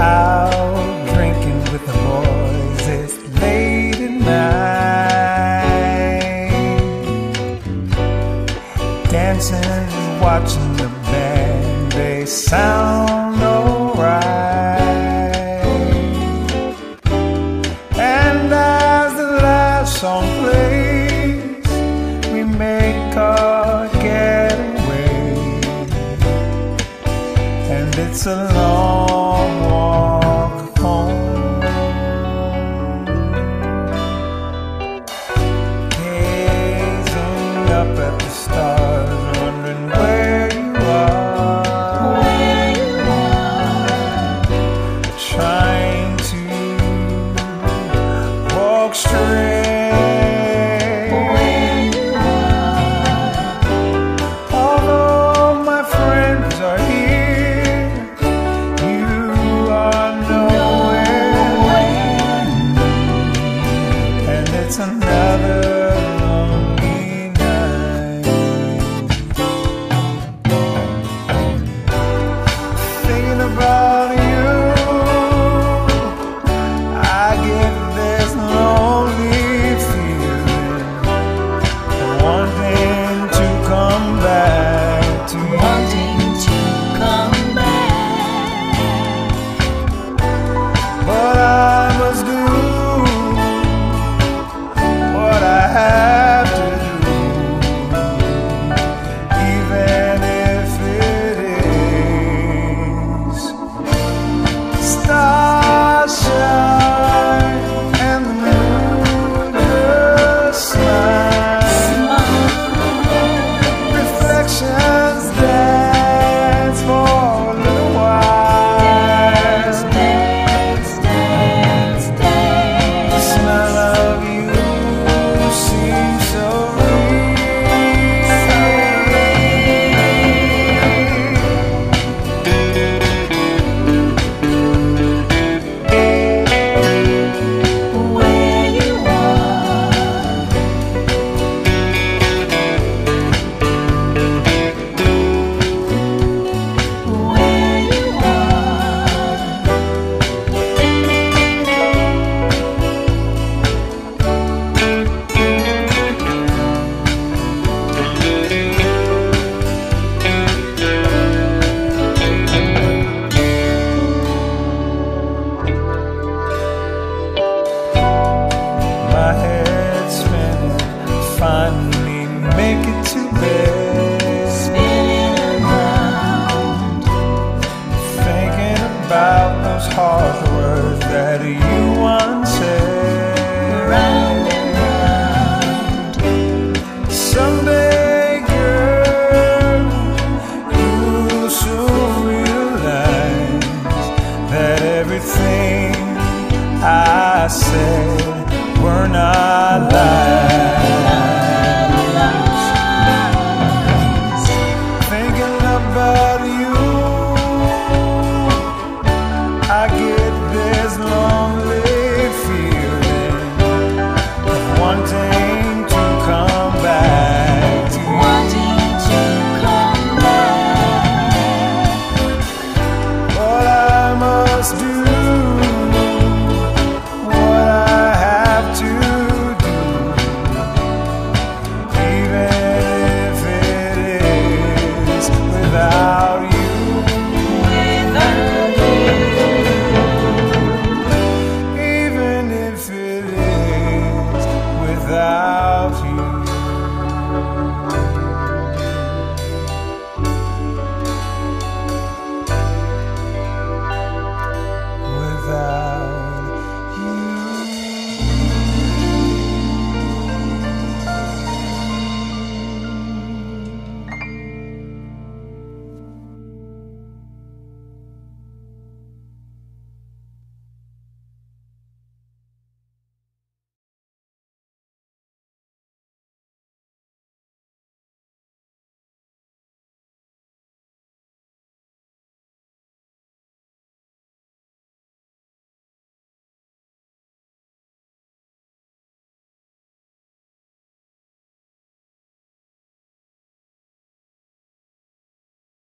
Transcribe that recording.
out drinking with the boys. It's late at night. Dancing, watching the band, they sound alright. And as the last song plays, we make our getaway. And it's a long at the start. to finally make it to bed. I get this lonely.